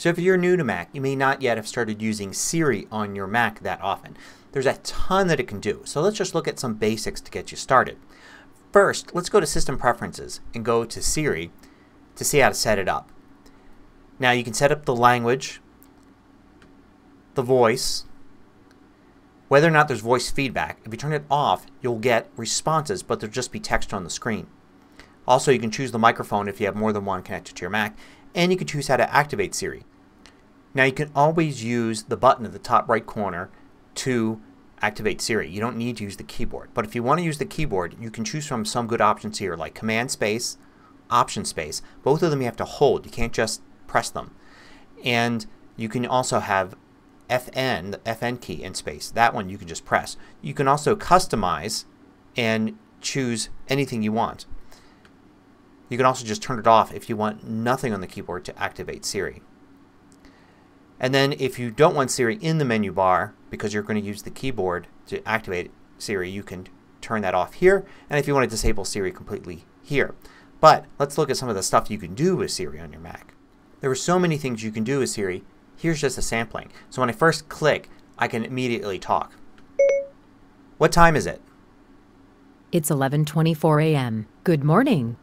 So if you're new to Mac, you may not yet have started using Siri on your Mac that often. There's a ton that it can do. So let's just look at some basics to get you started. First, let's go to System Preferences and go to Siri to see how to set it up. Now you can set up the language, the voice, whether or not there's voice feedback. If you turn it off you'll get responses but there'll just be text on the screen. Also you can choose the microphone if you have more than one connected to your Mac and you can choose how to activate Siri. Now you can always use the button at the top right corner to activate Siri. You don't need to use the keyboard. But if you want to use the keyboard you can choose from some good options here like Command Space, Option Space. Both of them you have to hold. You can't just press them. And you can also have FN, the FN key in space. That one you can just press. You can also customize and choose anything you want. You can also just turn it off if you want nothing on the keyboard to activate Siri. And then if you don't want Siri in the menu bar because you're going to use the keyboard to activate Siri you can turn that off here. And if you want to disable Siri completely here. But let's look at some of the stuff you can do with Siri on your Mac. There are so many things you can do with Siri. Here's just a sampling. So when I first click I can immediately talk. What time is it? It's 11:24 a.m. Good morning.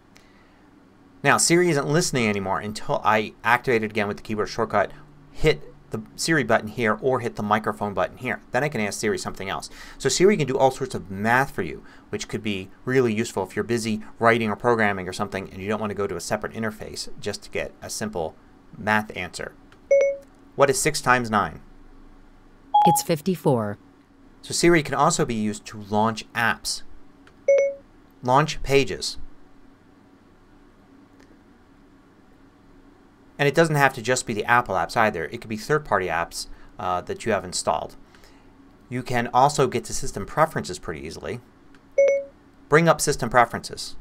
Now Siri isn't listening anymore until I activate it again with the keyboard shortcut, hit the Siri button here or hit the microphone button here. Then I can ask Siri something else. So Siri can do all sorts of math for you which could be really useful if you're busy writing or programming or something and you don't want to go to a separate interface just to get a simple math answer. What is 6 times 9? It's 54. So Siri can also be used to launch apps. Launch pages. And it doesn't have to just be the Apple apps either. It could be third-party apps uh, that you have installed. You can also get to System Preferences pretty easily. Bring up System Preferences.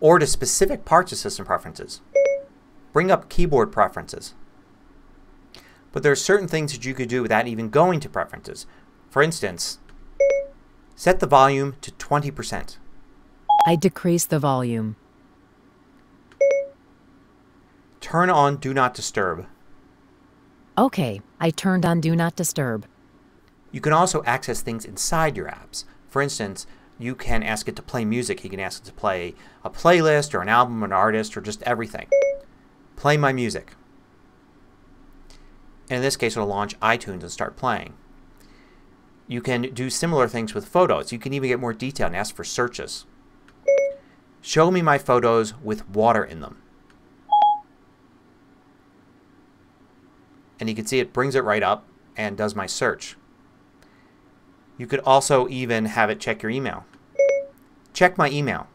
Or to specific parts of System Preferences. Bring up Keyboard Preferences. But there are certain things that you could do without even going to Preferences. For instance, set the volume to 20%. I decrease the volume. Turn on Do Not Disturb. Okay, I turned on Do Not Disturb. You can also access things inside your apps. For instance, you can ask it to play music. You can ask it to play a playlist or an album or an artist or just everything. Play my music. And in this case it will launch iTunes and start playing. You can do similar things with photos. You can even get more detail and ask for searches. Show me my photos with water in them. And you can see it brings it right up and does my search. You could also even have it check your email. Check my email.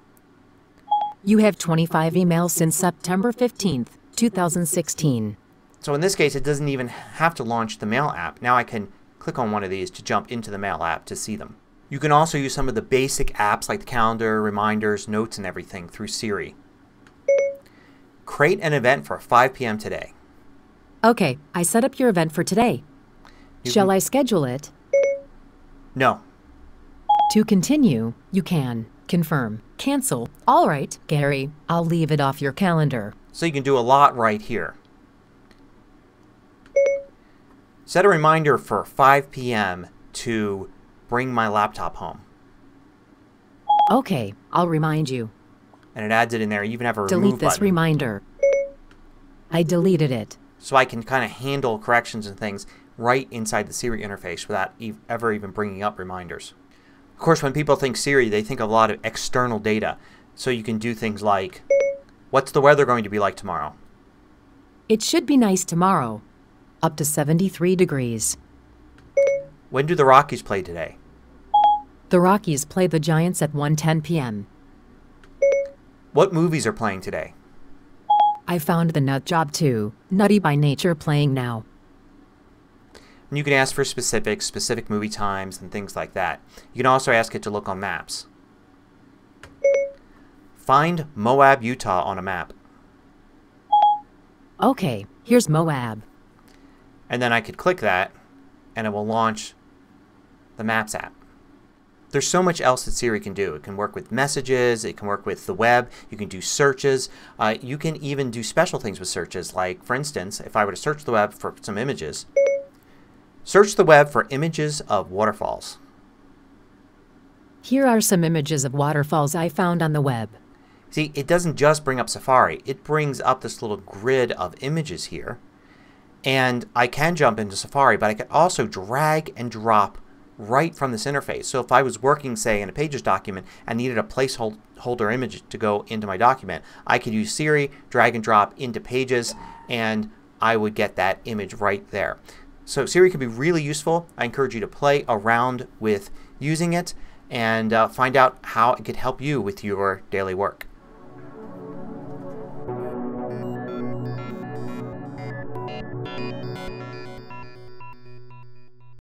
You have 25 emails since September 15th, 2016. So in this case it doesn't even have to launch the Mail app. Now I can click on one of these to jump into the Mail app to see them. You can also use some of the basic apps like the calendar, reminders, notes, and everything through Siri. Create an event for 5 p.m. today. Okay, I set up your event for today. You Shall I schedule it? No. To continue, you can. Confirm. Cancel. All right, Gary. I'll leave it off your calendar. So you can do a lot right here. Set a reminder for 5 p.m. to bring my laptop home. Okay, I'll remind you. And it adds it in there. You even have a remove Delete this button. reminder. I deleted it. So I can kind of handle corrections and things right inside the Siri interface without ever even bringing up reminders. Of course when people think Siri they think of a lot of external data. So you can do things like what's the weather going to be like tomorrow? It should be nice tomorrow. Up to 73 degrees. When do the Rockies play today? The Rockies play the Giants at 1:10 p.m. What movies are playing today? I found the Nut Job 2, Nutty by Nature playing now. And you can ask for specifics, specific movie times and things like that. You can also ask it to look on maps. Find Moab, Utah on a map. Okay, here's Moab. And then I could click that and it will launch the Maps app. There's so much else that Siri can do. It can work with messages. It can work with the web. You can do searches. Uh, you can even do special things with searches like for instance if I were to search the web for some images. Search the web for images of waterfalls. Here are some images of waterfalls I found on the web. See, it doesn't just bring up Safari. It brings up this little grid of images here. And I can jump into Safari but I can also drag and drop right from this interface. So if I was working say in a Pages document and needed a placeholder image to go into my document I could use Siri, drag and drop into Pages and I would get that image right there. So Siri can be really useful. I encourage you to play around with using it and uh, find out how it could help you with your daily work.